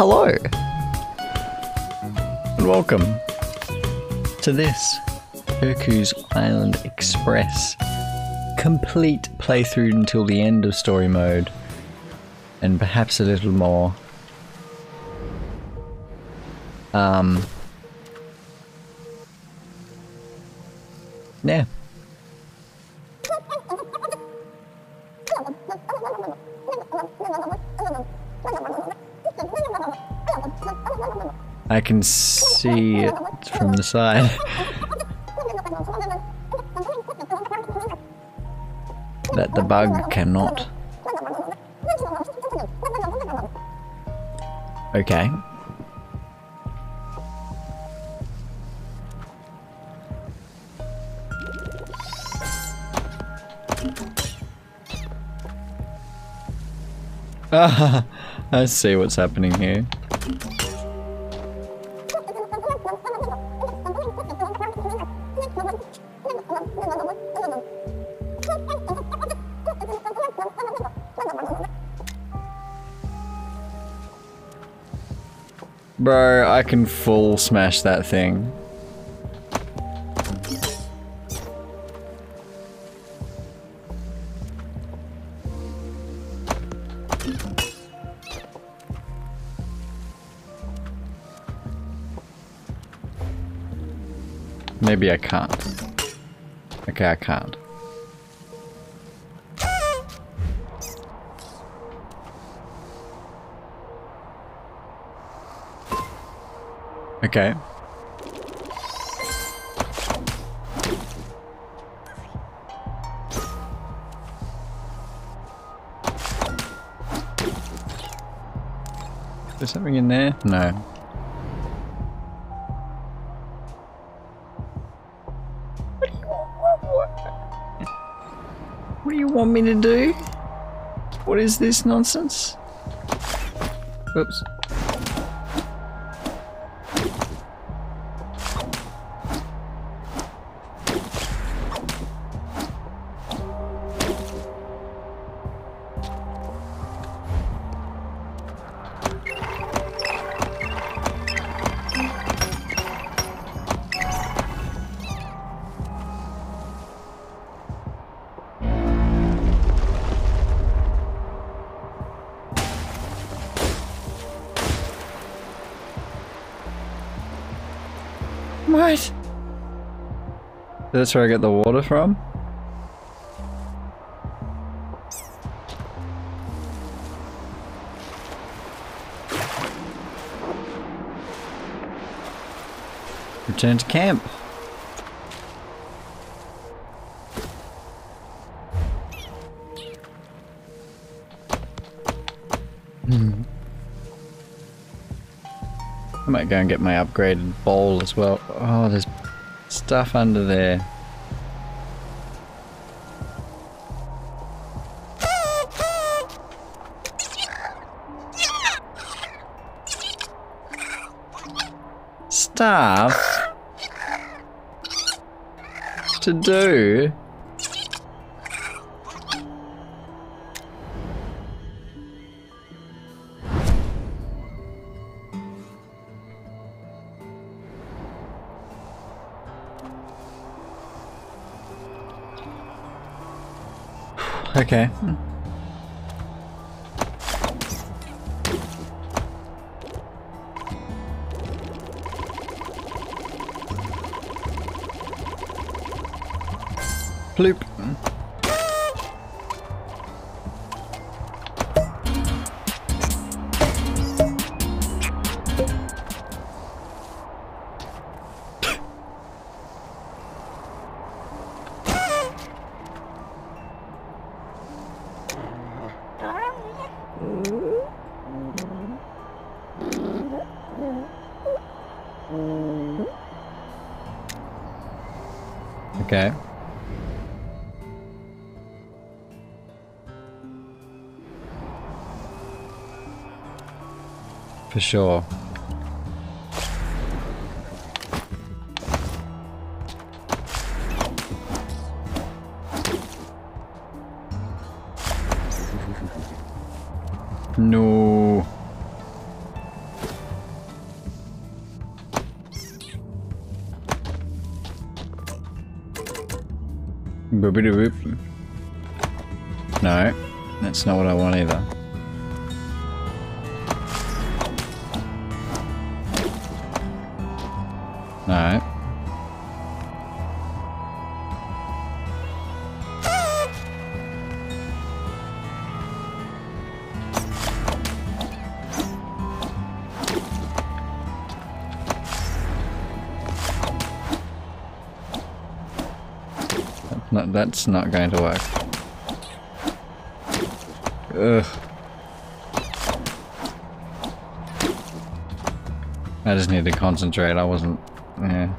Hello, and welcome to this Yoku's Island Express complete playthrough until the end of story mode, and perhaps a little more. Um, yeah. I can see it from the side. that the bug cannot. Okay. Ah, I see what's happening here. Bro, I can full smash that thing. Maybe I can't. Okay, I can't. Okay. Is there something in there? No. What do you want? What, what do you want me to do? What is this nonsense? Oops. That's where I get the water from? Return to camp. Hmm. I might go and get my upgraded bowl as well. Oh, there's stuff under there. Stuff to do. Okay. Hmm. Bloop. For sure. No. No, that's not what I want either. That's not going to work. Ugh. I just need to concentrate. I wasn't, yeah,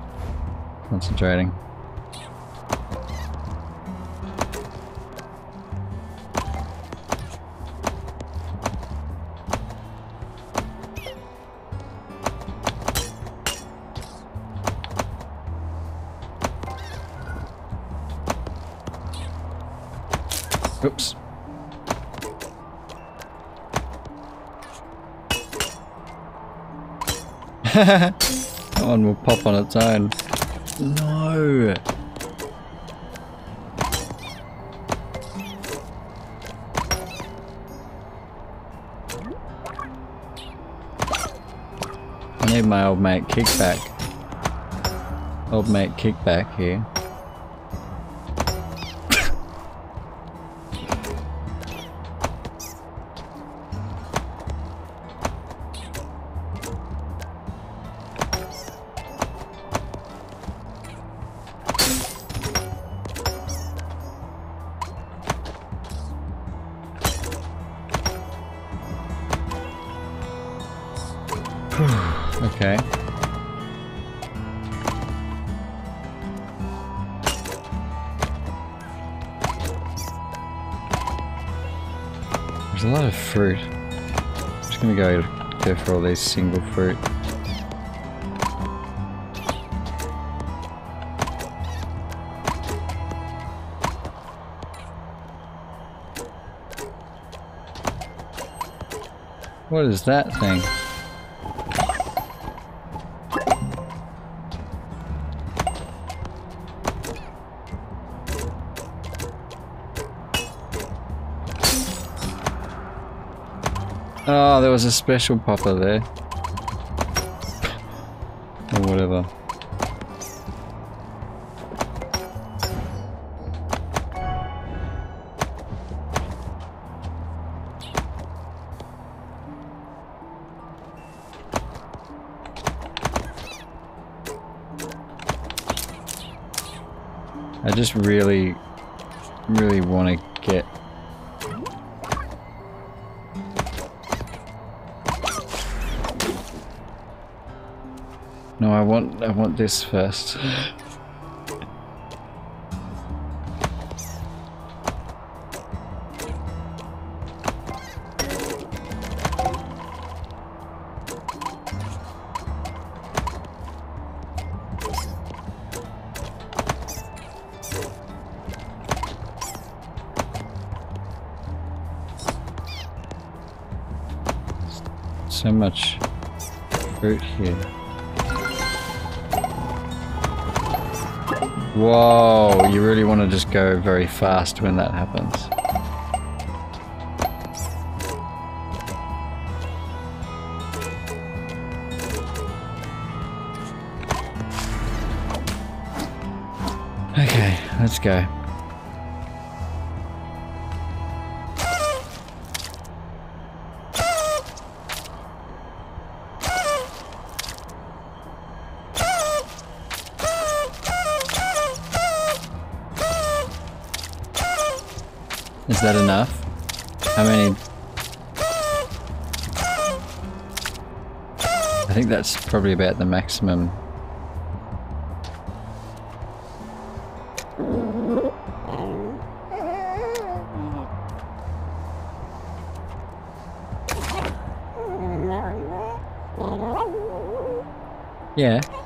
concentrating. that one will pop on its own. No! I need my old mate kickback. Old mate kickback here. Hmm, okay. There's a lot of fruit. I'm just gonna go go for all these single fruit. What is that thing? There was a special popper there. or whatever. I just really, really want to want I want this first. so much fruit here. Whoa, you really want to just go very fast when that happens. Okay, let's go. Is that enough? How many? I think that's probably about the maximum. Yeah.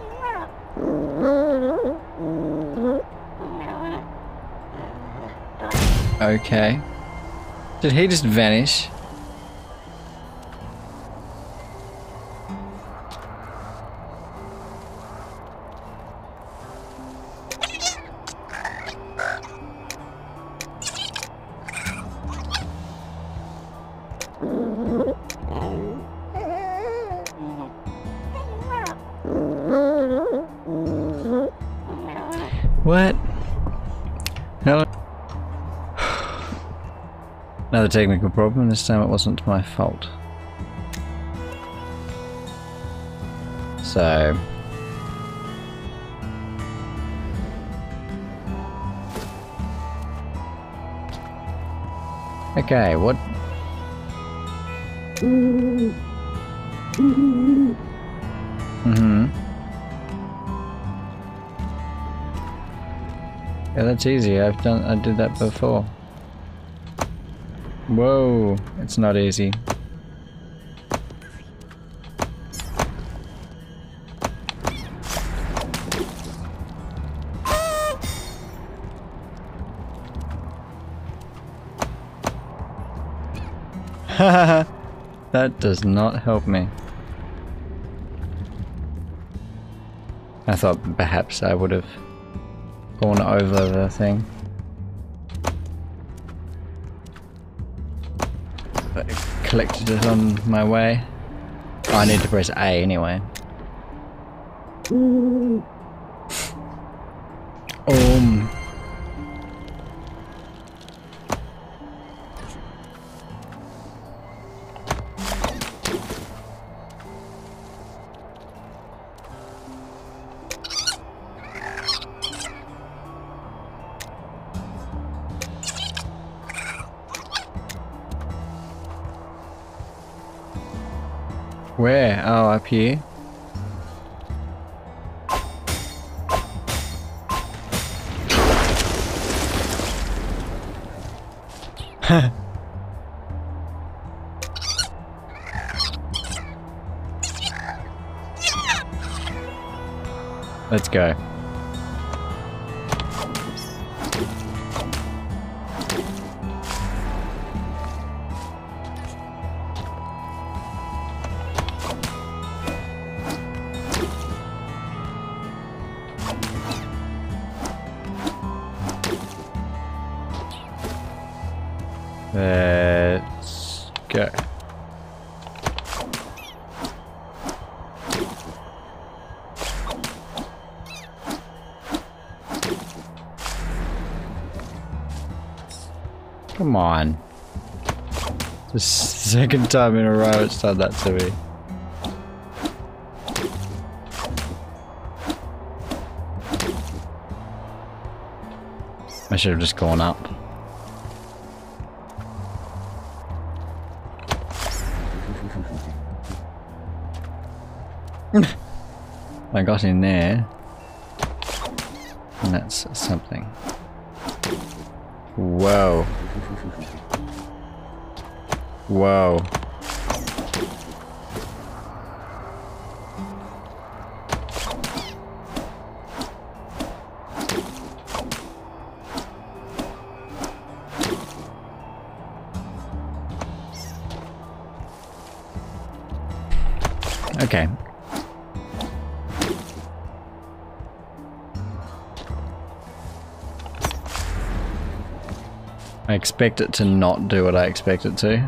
Okay. Did he just vanish? Another technical problem, this time it wasn't my fault. So... Okay, what... Mm-hmm. Yeah, that's easy. I've done I did that before. Whoa, it's not easy. that does not help me. I thought perhaps I would have gone over the thing. Collected it on my way. Oh, I need to press A anyway. Where? Oh, up here. Let's go. Second time in a row it's done that to me. I should have just gone up. I got in there. And that's something. Whoa. Whoa. Expect it to not do what I expect it to.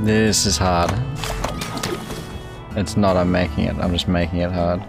this is hard. It's not I'm making it, I'm just making it hard.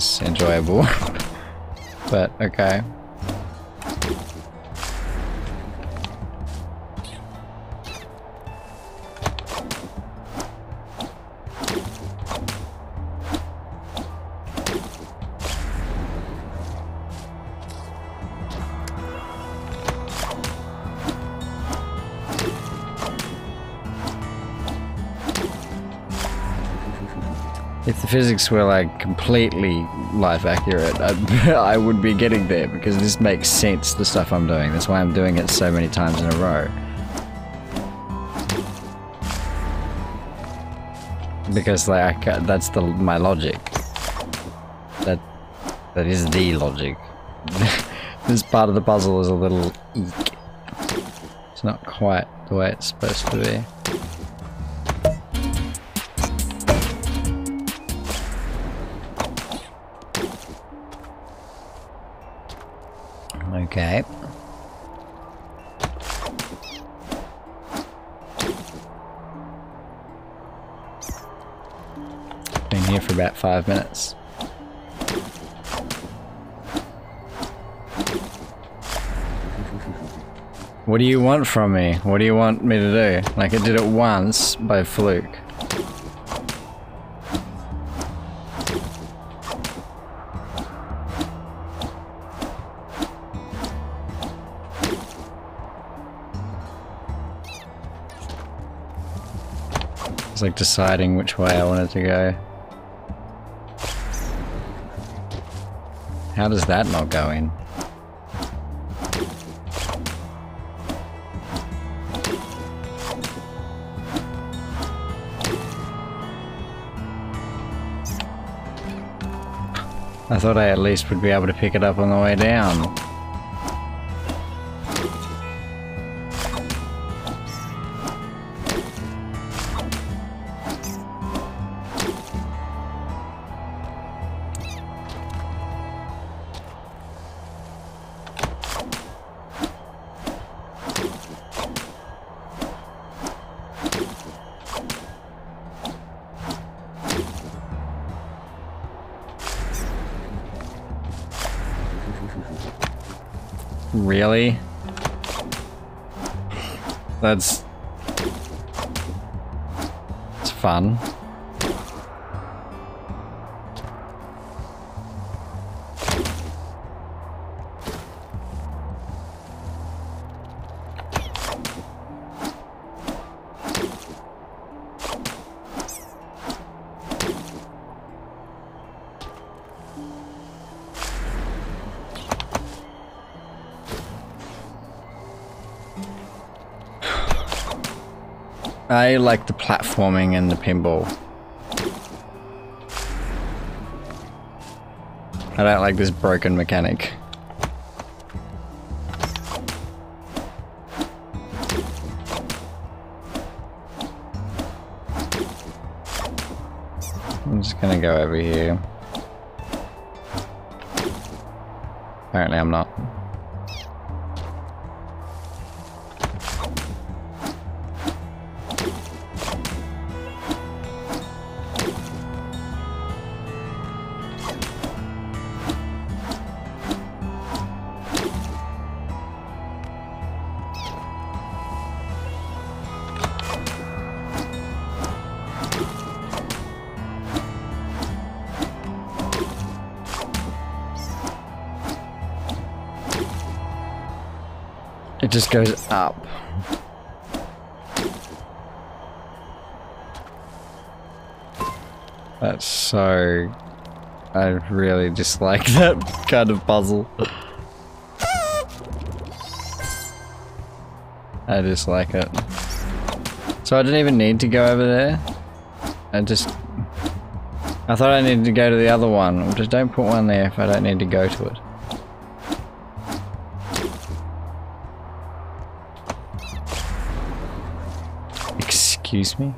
This enjoyable, but okay. Physics were like completely life accurate, I'd, I would be getting there because this makes sense, the stuff I'm doing. That's why I'm doing it so many times in a row. Because like I, that's the my logic. That that is the logic. this part of the puzzle is a little eek. It's not quite the way it's supposed to be. Okay. Been here for about five minutes. What do you want from me? What do you want me to do? Like I did it once by fluke. It's like deciding which way I wanted to go. How does that not go in? I thought I at least would be able to pick it up on the way down. I like the platforming and the pinball. I don't like this broken mechanic. I'm just gonna go over here. Apparently I'm not. It just goes up. That's so... I really dislike that kind of puzzle. I dislike it. So I didn't even need to go over there. I just... I thought I needed to go to the other one. Just don't put one there if I don't need to go to it. Excuse me?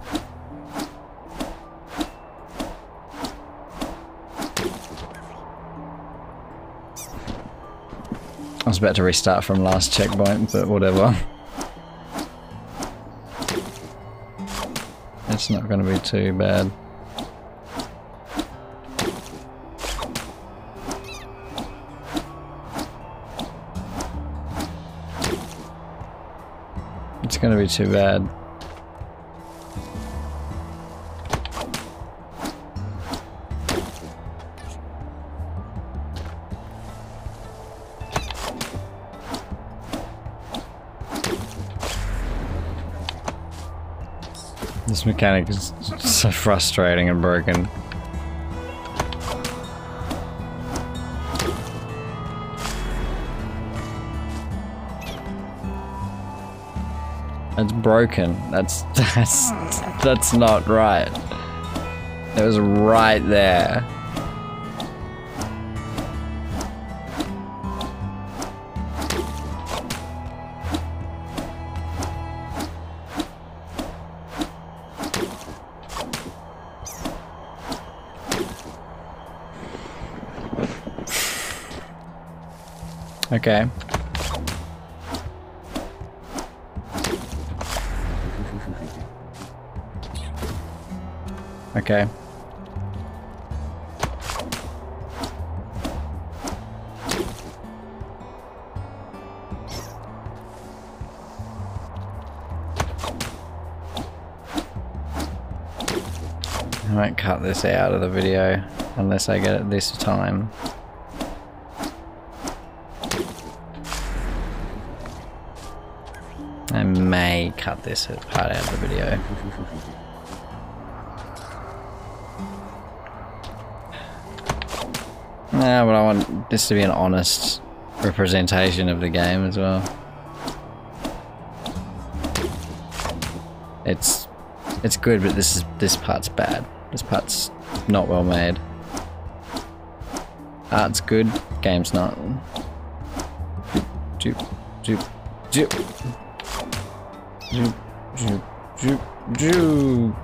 I was about to restart from last checkpoint, but whatever. It's not going to be too bad. It's going to be too bad. This mechanic is so frustrating and broken. It's broken. That's that's that's not right. It was right there. Okay. Okay. I might cut this out of the video unless I get it this time. Cut this part out of the video. Nah, but I want this to be an honest representation of the game as well. It's it's good, but this is this part's bad. This part's not well made. Art's good, game's not. Joop, joop, joop, joop. Joop, joop, joop.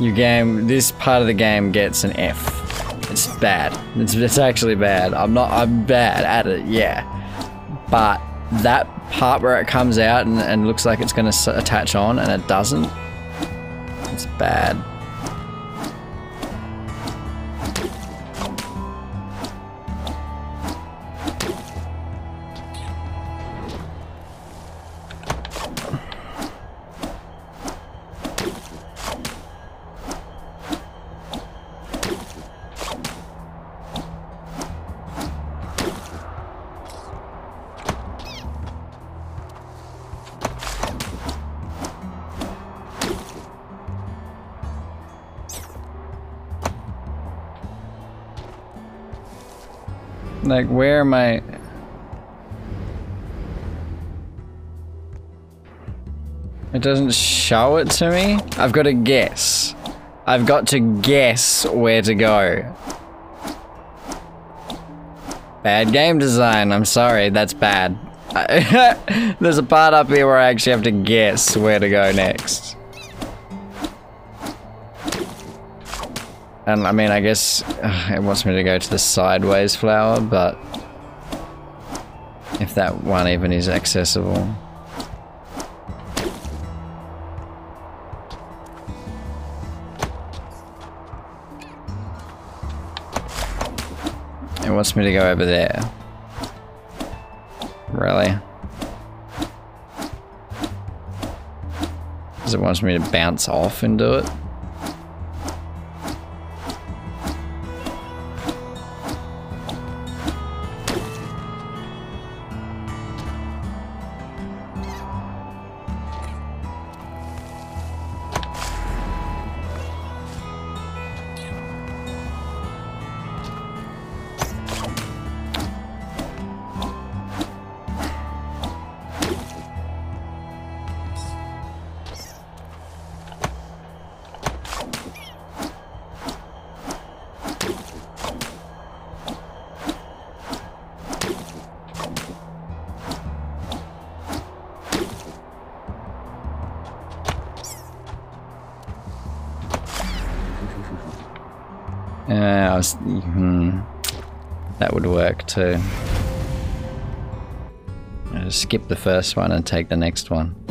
Your game, this part of the game gets an F. It's bad. It's, it's actually bad. I'm not, I'm bad at it, yeah. But that part where it comes out and, and looks like it's going to attach on and it doesn't, it's bad. Like, where am I? It doesn't show it to me? I've got to guess. I've got to guess where to go. Bad game design, I'm sorry, that's bad. There's a part up here where I actually have to guess where to go next. And I mean, I guess uh, it wants me to go to the sideways flower, but if that one even is accessible. It wants me to go over there. Really? Because it wants me to bounce off and do it? Too. I'll skip the first one and take the next one.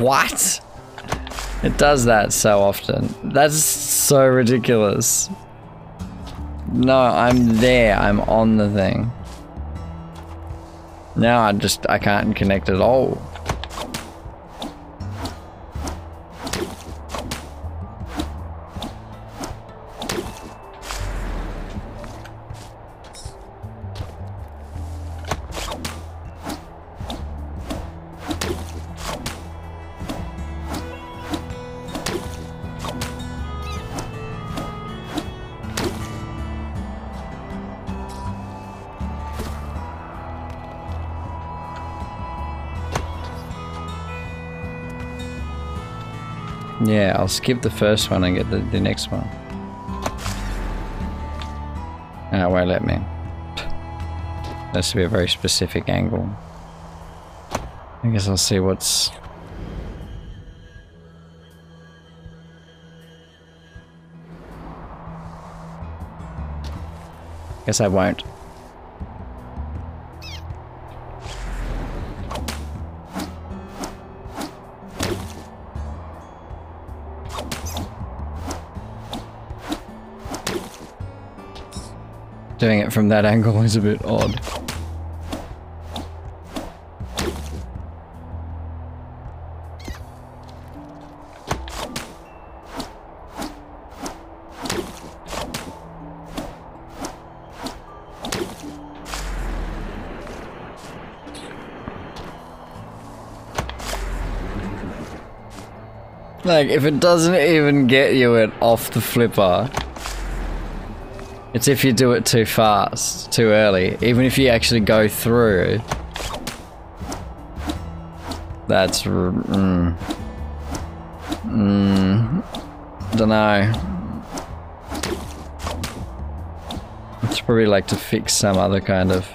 What? It does that so often. That's so ridiculous. No, I'm there. I'm on the thing. Now I just, I can't connect at all. Yeah, I'll skip the first one and get the, the next one. Ah, won't let me. Has to be a very specific angle. I guess I'll see what's... Guess I won't. From that angle is a bit odd. Like, if it doesn't even get you it off the flipper, it's if you do it too fast, too early. Even if you actually go through. That's... Mm, mm, Dunno. It's probably like to fix some other kind of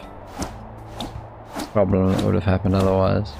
problem that would have happened otherwise.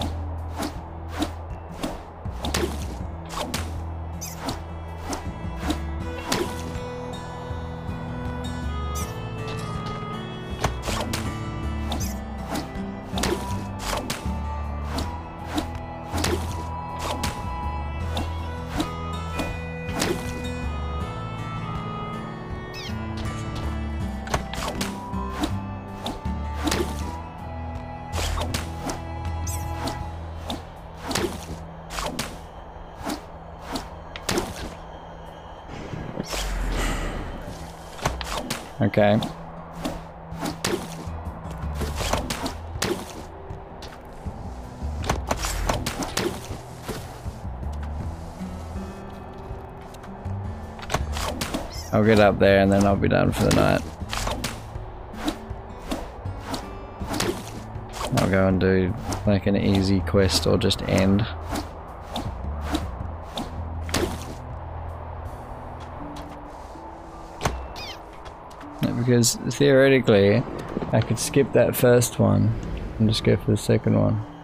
Get up there and then I'll be done for the night. I'll go and do like an easy quest or just end. because theoretically I could skip that first one and just go for the second one.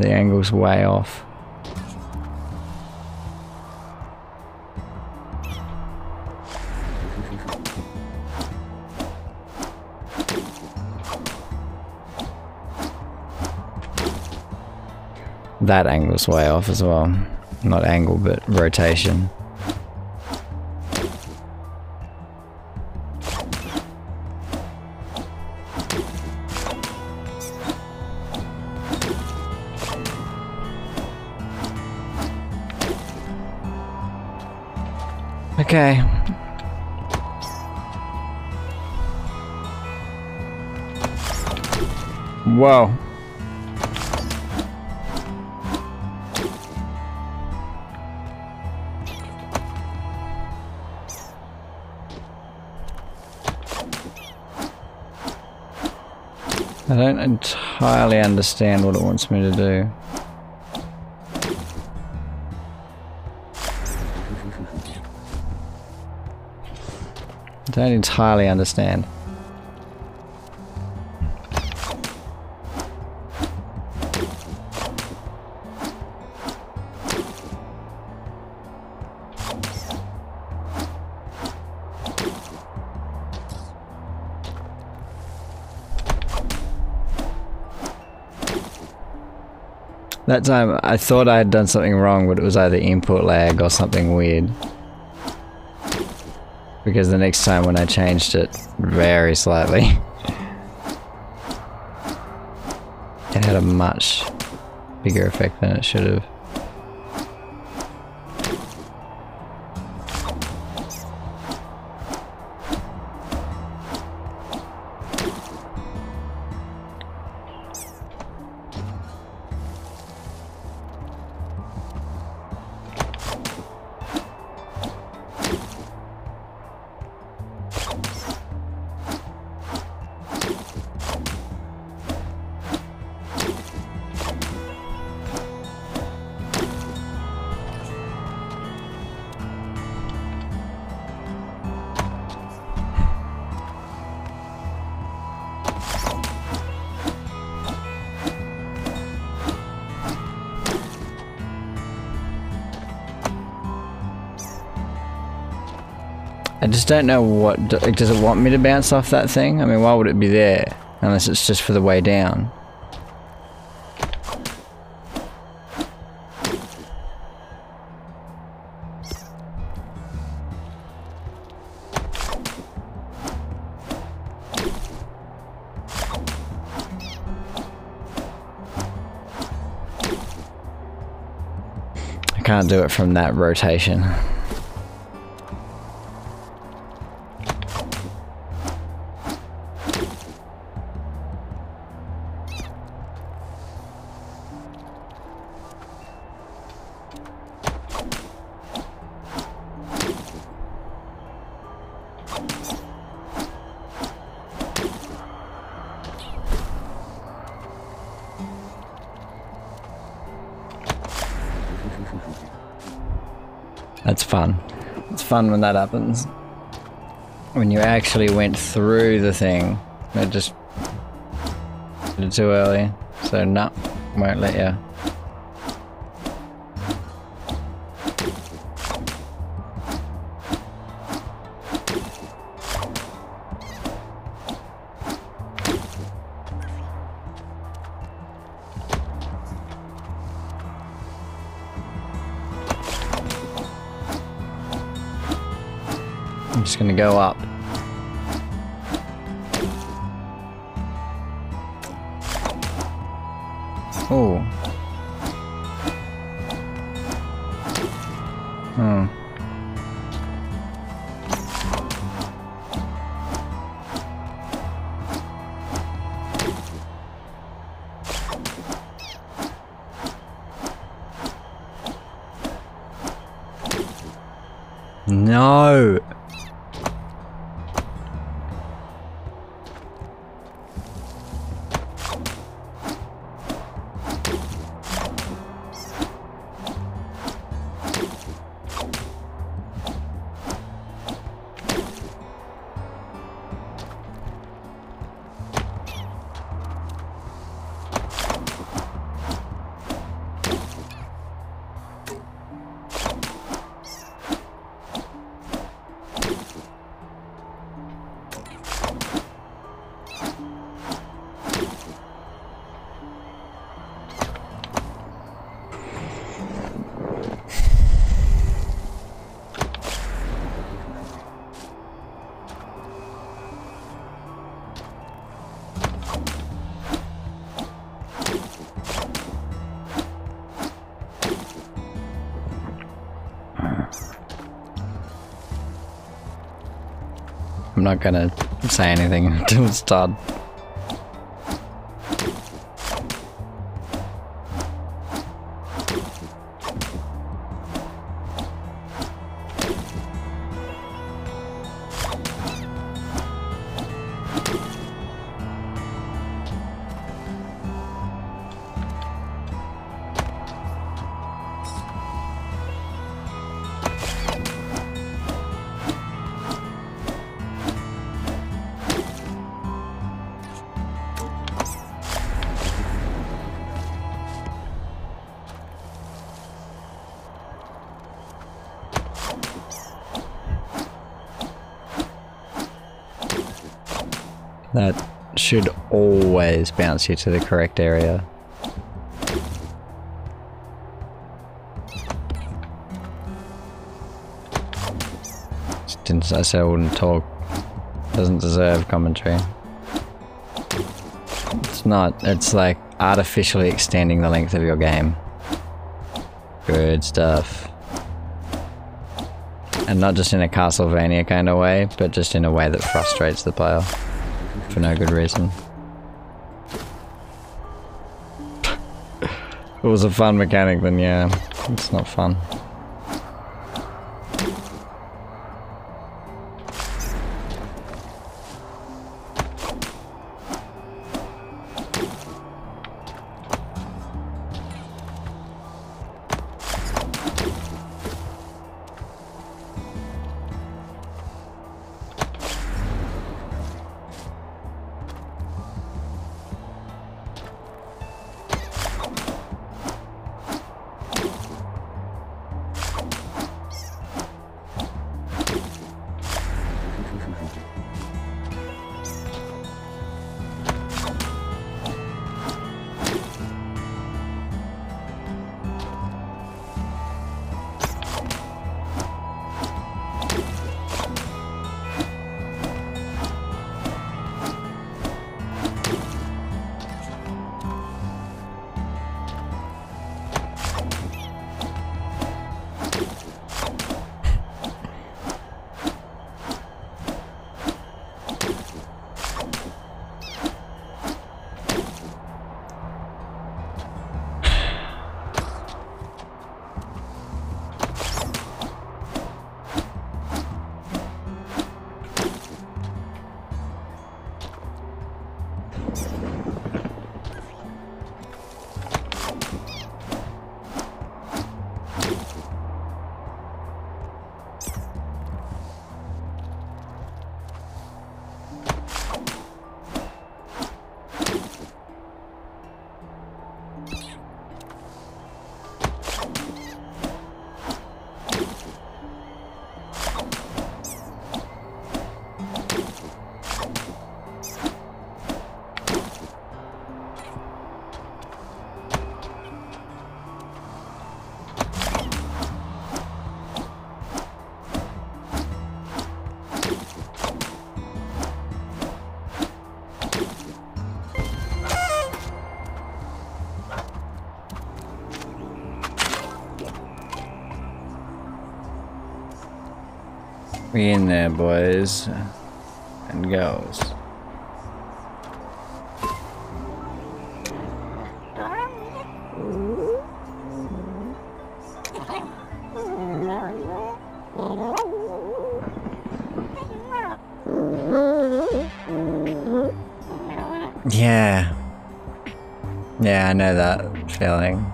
The angle's way off. that angle's way off as well. Not angle, but rotation. Whoa. I don't entirely understand what it wants me to do. I don't entirely understand. That time I thought I had done something wrong, but it was either input lag or something weird. Because the next time when I changed it very slightly, it had a much bigger effect than it should have. Just don't know what... Does it want me to bounce off that thing? I mean, why would it be there? Unless it's just for the way down. I can't do it from that rotation. Fun. It's fun when that happens. When you actually went through the thing. It just did it too early. So no, won't let you. Just gonna go up. Not gonna say anything until it's done. Should always bounce you to the correct area. Didn't I say I wouldn't talk? Doesn't deserve commentary. It's not. It's like artificially extending the length of your game. Good stuff. And not just in a Castlevania kind of way, but just in a way that frustrates the player. For no good reason. it was a fun mechanic, then yeah, it's not fun. We in there, boys and girls. Yeah. Yeah, I know that feeling.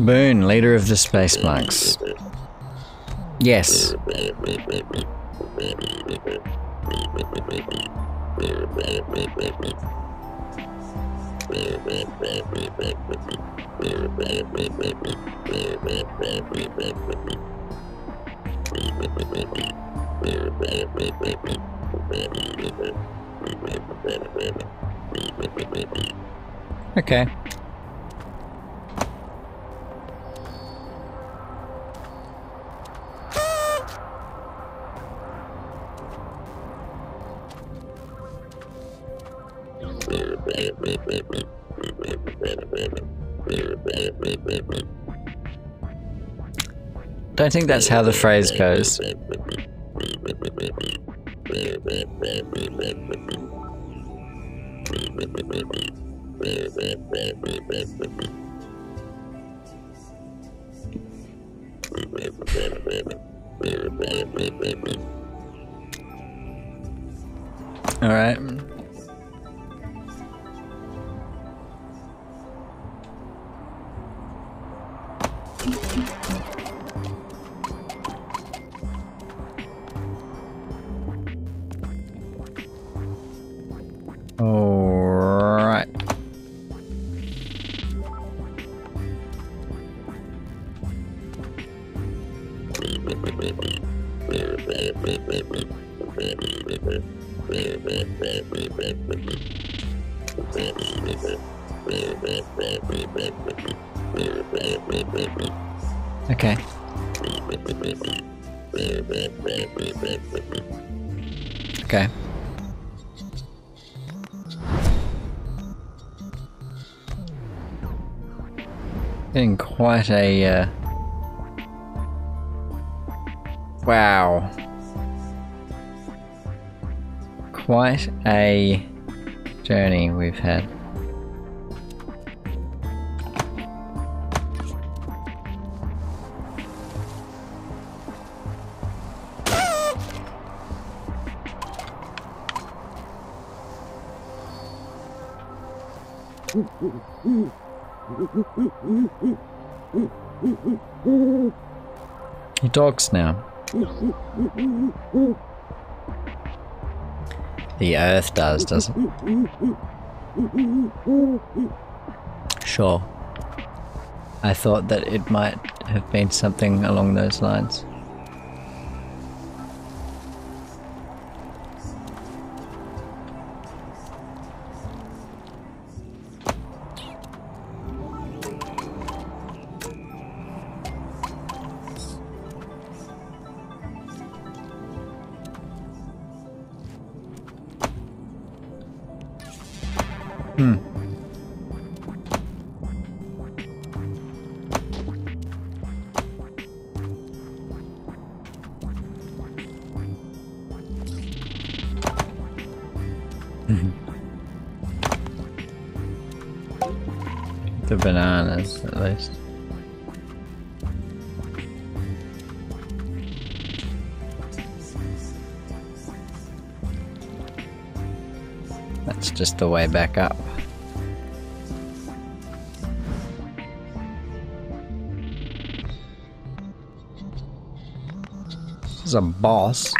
Boone, leader of the space monks. Yes. Okay. Don't think that's how the phrase goes. Quite a, uh... Wow. Quite a journey we've had. Talks now. The earth does, doesn't Sure. I thought that it might have been something along those lines. Back up. This is a boss.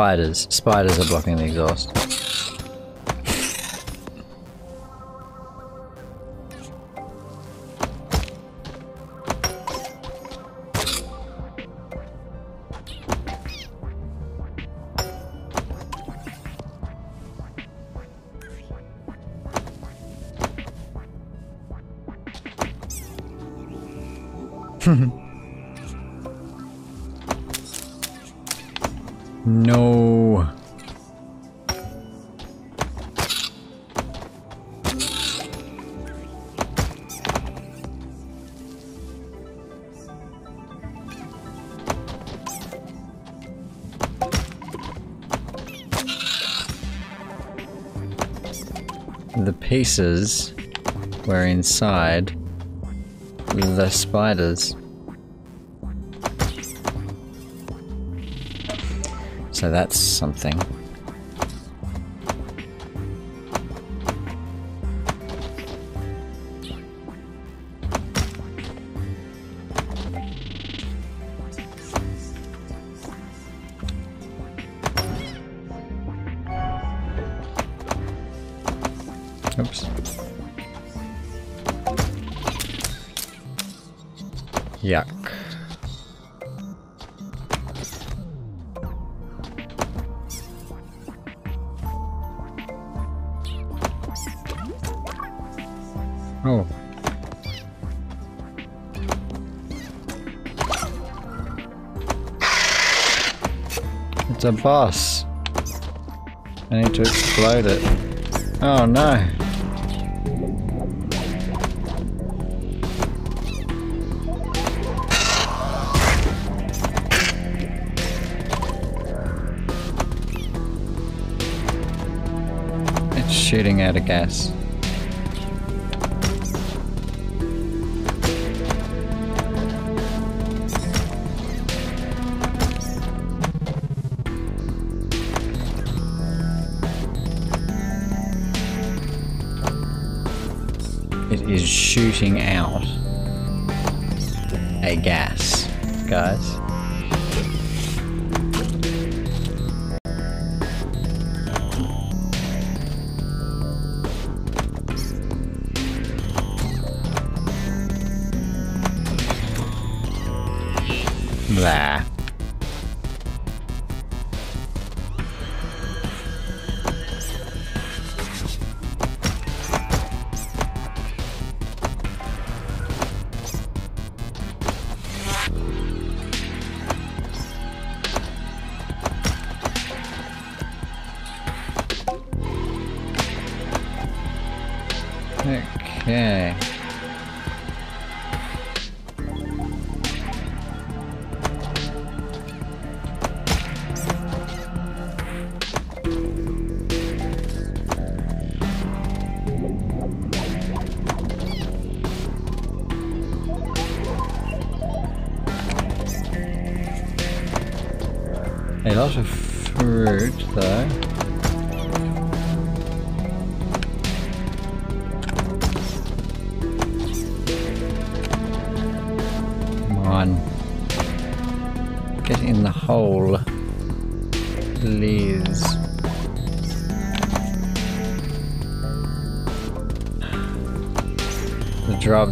Spiders. Spiders are blocking the exhaust. no. The pieces were inside the spiders. So that's something. pass. I need to explode it. Oh no. It's shooting out of gas. Shooting out a gas, guys. Blah.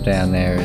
Down there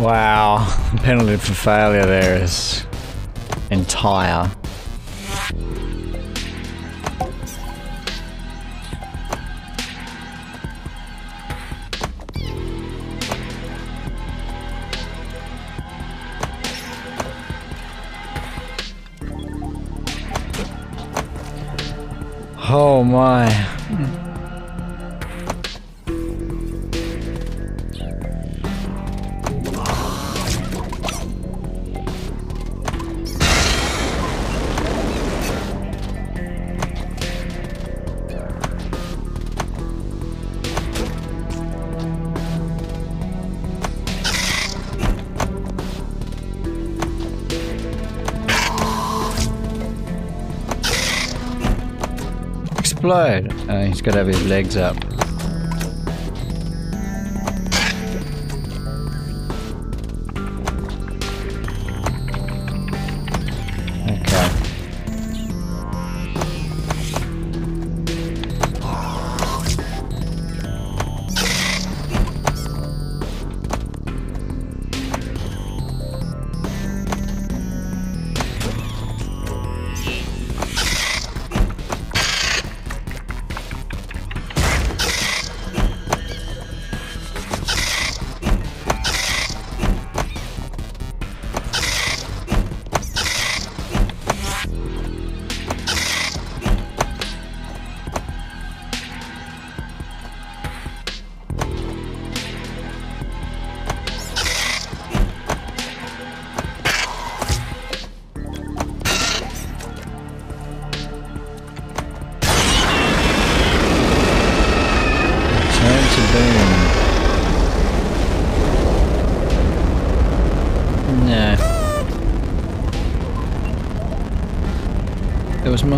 Wow, the penalty for failure there is entire. Oh my. Got to have his legs up.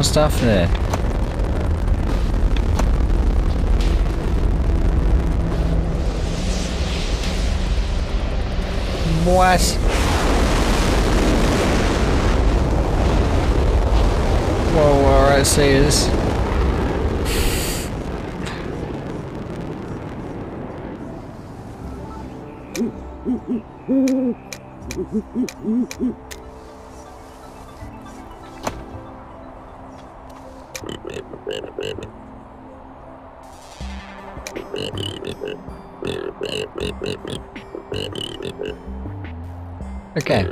There stuff there. What? Whoa, alright, see this. Okay.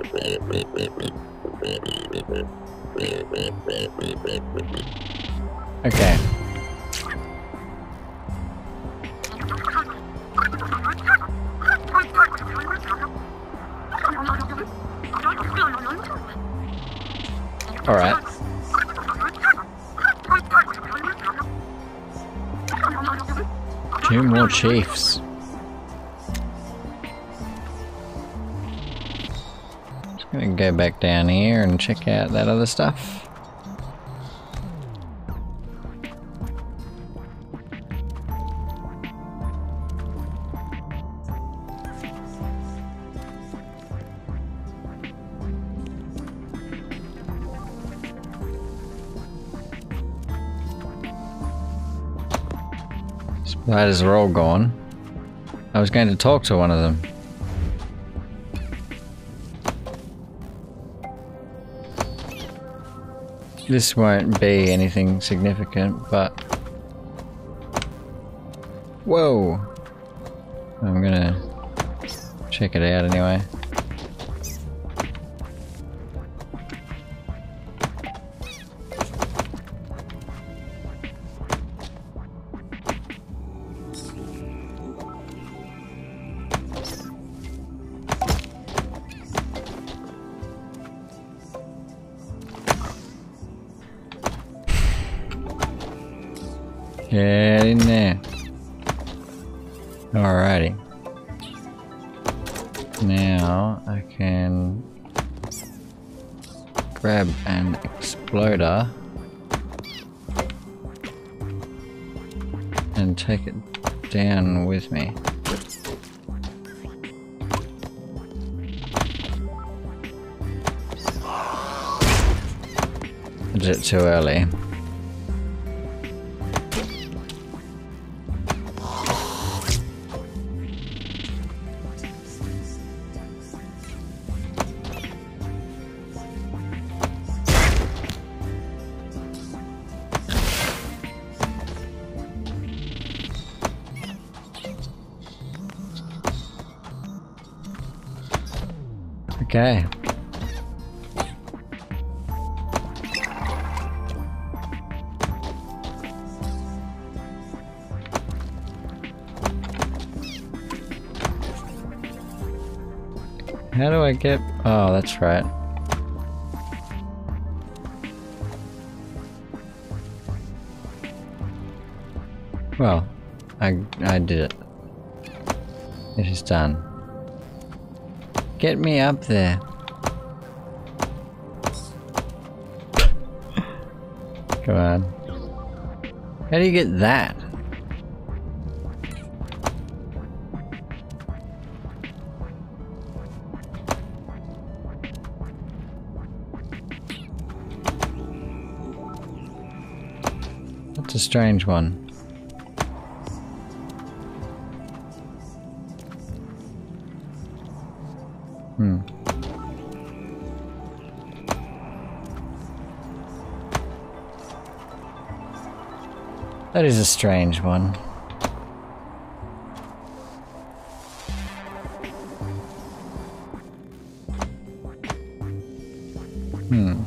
Okay. Alright. Two more chiefs. Back down here and check out that other stuff. Spiders are all gone. I was going to talk to one of them. This won't be anything significant, but... Whoa! I'm gonna check it out anyway. And take it down with me. Is it too early? Okay. How do I get... Oh, that's right. Well, I, I did it. It is done. Get me up there. Come on. How do you get that? That's a strange one. That is a strange one. Hmm.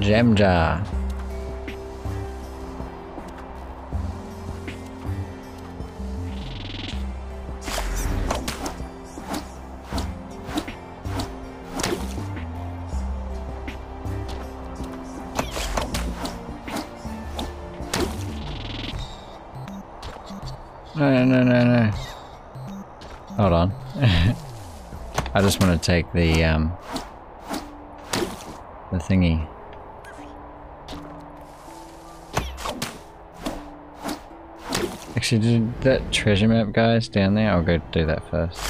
Gem jar. No, no, no, no. Hold on. I just want to take the, um, the thingy. Actually, did that treasure map guys down there? I'll go do that first.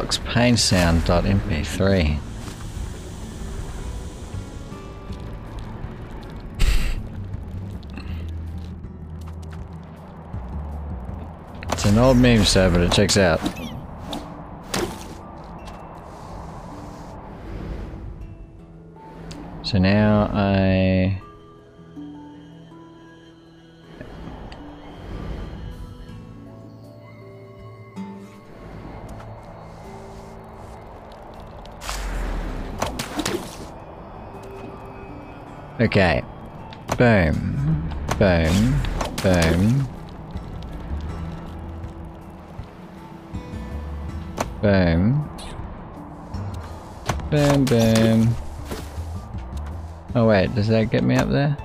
Roblox pain sound dot mp3. It's an old meme server it checks out. Okay. Boom. Boom. Boom. Boom. Boom, boom. Oh wait, does that get me up there?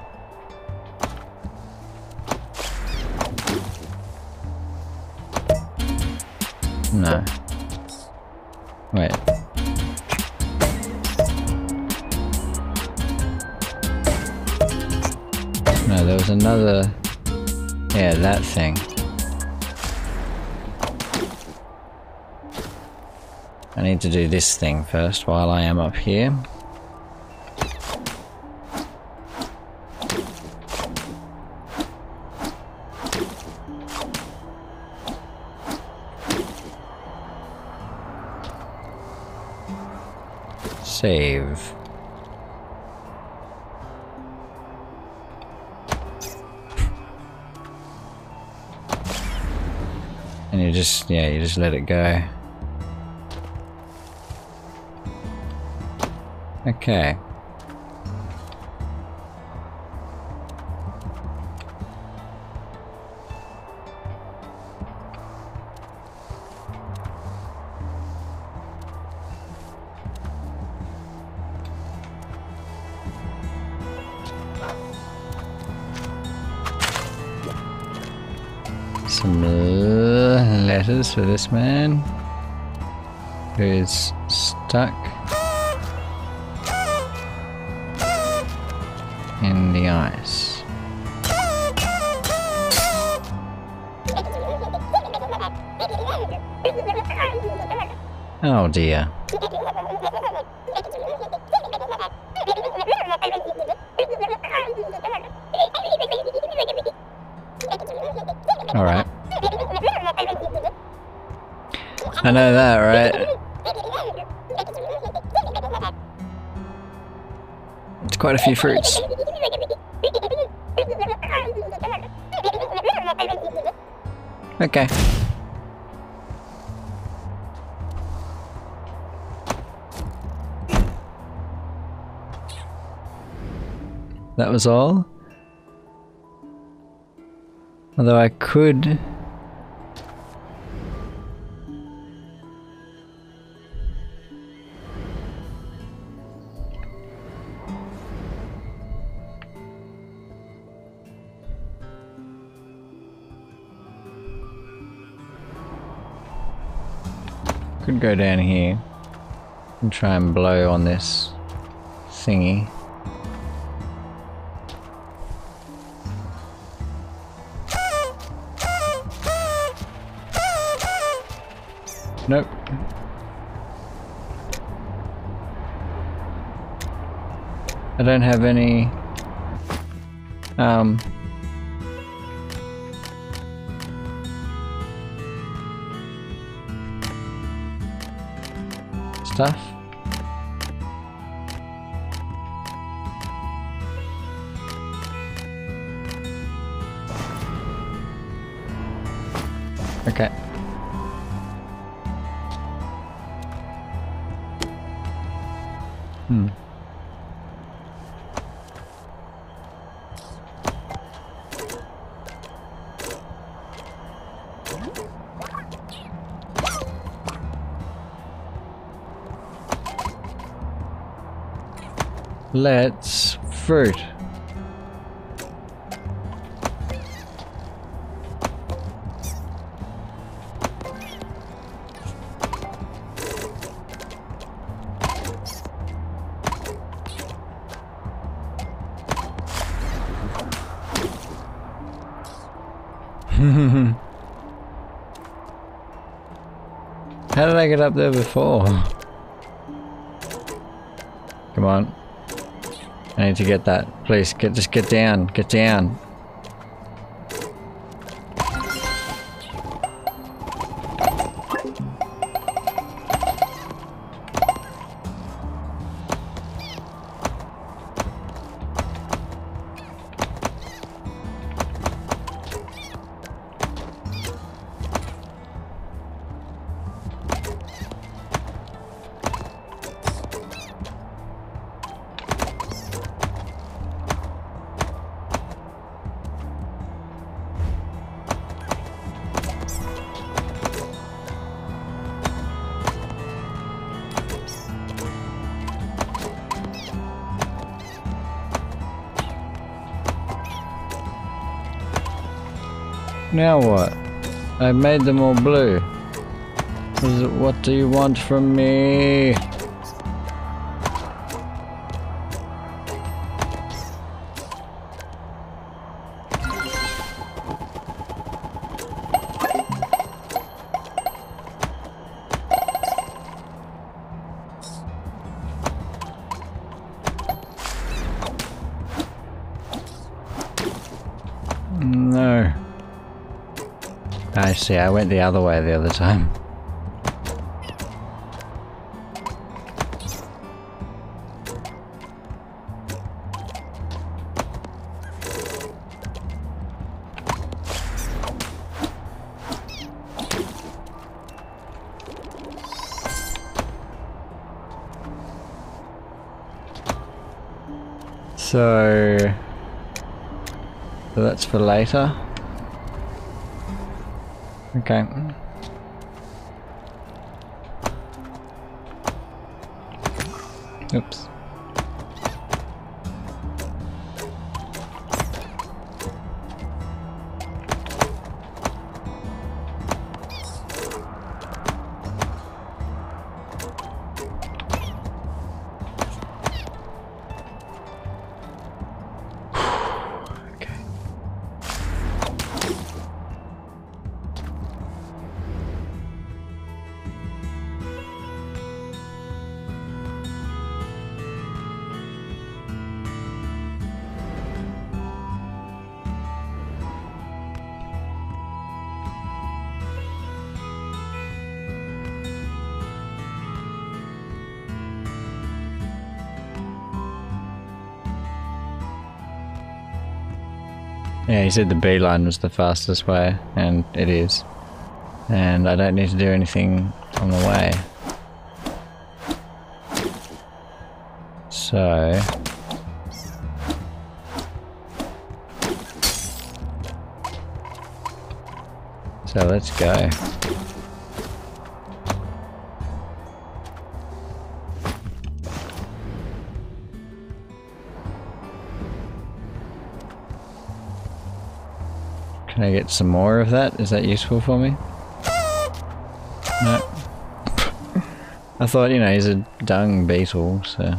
No. Wait. there's another... Yeah, that thing. I need to do this thing first while I am up here. save. Just, yeah, you just let it go. Okay. For this man who is stuck in the ice. Oh dear. I know that, right? It's quite a few fruits. Okay. That was all? Although I could... go down here and try and blow on this thingy. Nope. I don't have any um stuff. Okay. Let's fruit. How did I get up there before? Come on. I need to get that. Please, get just get down. Get down. Now what? I made them all blue. What do you want from me? see, I went the other way the other time. So, that's for later. Okay. Oops. Yeah, he said the B line was the fastest way, and it is. And I don't need to do anything on the way. So... So let's go. I get some more of that? Is that useful for me? No. I thought, you know, he's a dung beetle, so...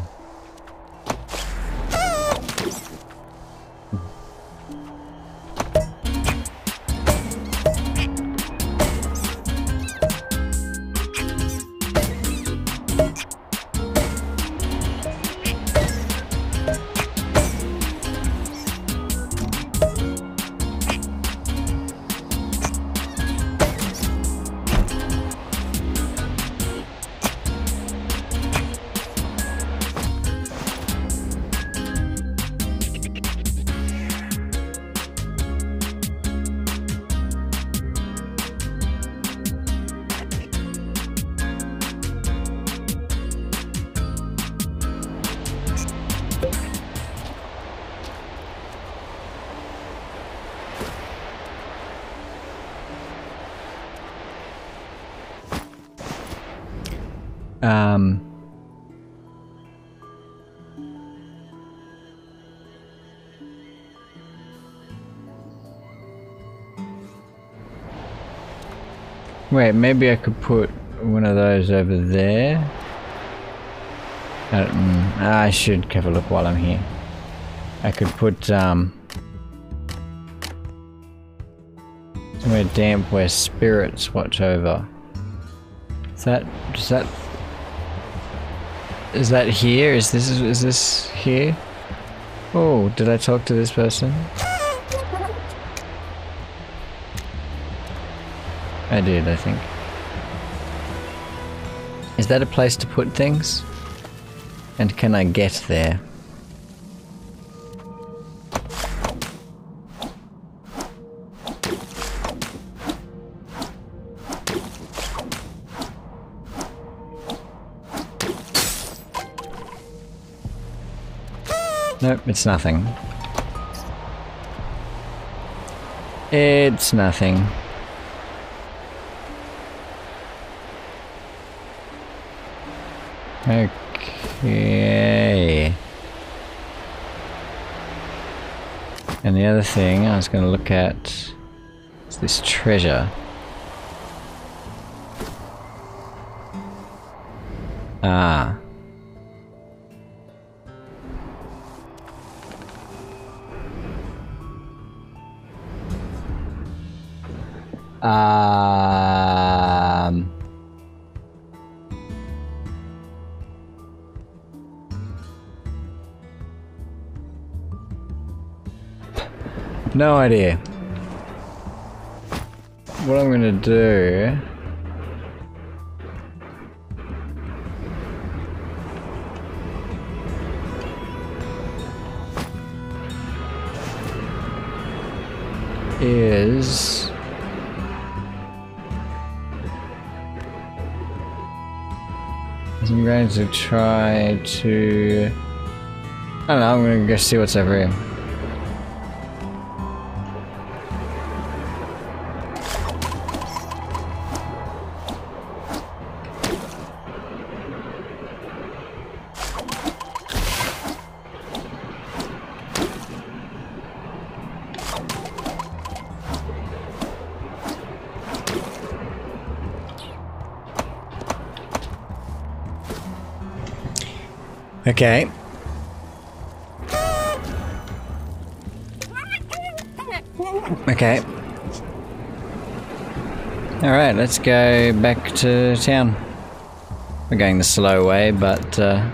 maybe I could put one of those over there. I, mm, I should have a look while I'm here. I could put um, somewhere damp where spirits watch over. Is that is that is that here? Is this is this here? Oh, did I talk to this person? I did, I think. Is that a place to put things? And can I get there? Nope, it's nothing. It's nothing. Okay. And the other thing I was going to look at is this treasure. Ah. No idea. What I'm gonna do... is I'm going to try to I don't know, I'm gonna go see what's over here. Okay. Okay. Alright, let's go back to town. We're going the slow way, but uh,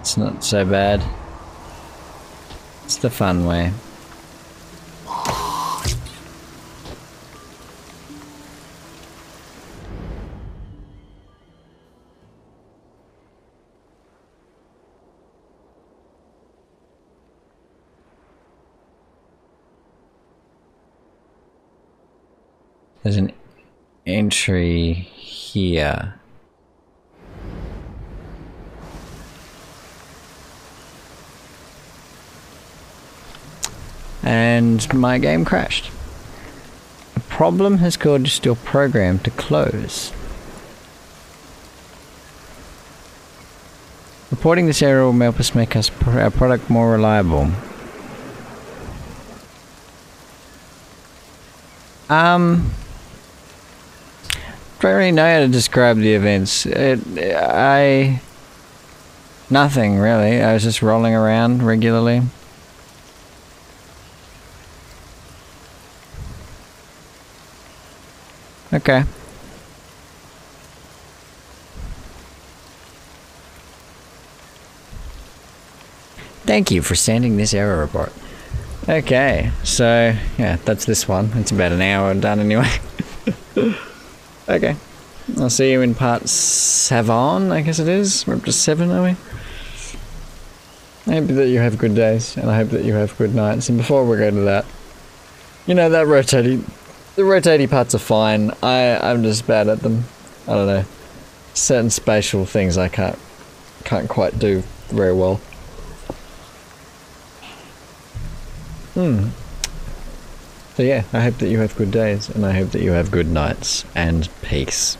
it's not so bad. It's the fun way. Entry here. And my game crashed. A problem has caused your program to close. Reporting this error will help us make us our product more reliable. Um, really know how to describe the events. It, I, nothing really. I was just rolling around regularly. Okay. Thank you for sending this error report. Okay, so yeah, that's this one. It's about an hour done anyway. okay. I'll see you in part seven, I guess it is. We're up to seven, are we? I hope that you have good days, and I hope that you have good nights. And before we go to that, you know, that rotating, the rotating parts are fine. I, I'm just bad at them. I don't know. Certain spatial things I can't, can't quite do very well. Hmm. So yeah, I hope that you have good days, and I hope that you have good nights, and peace.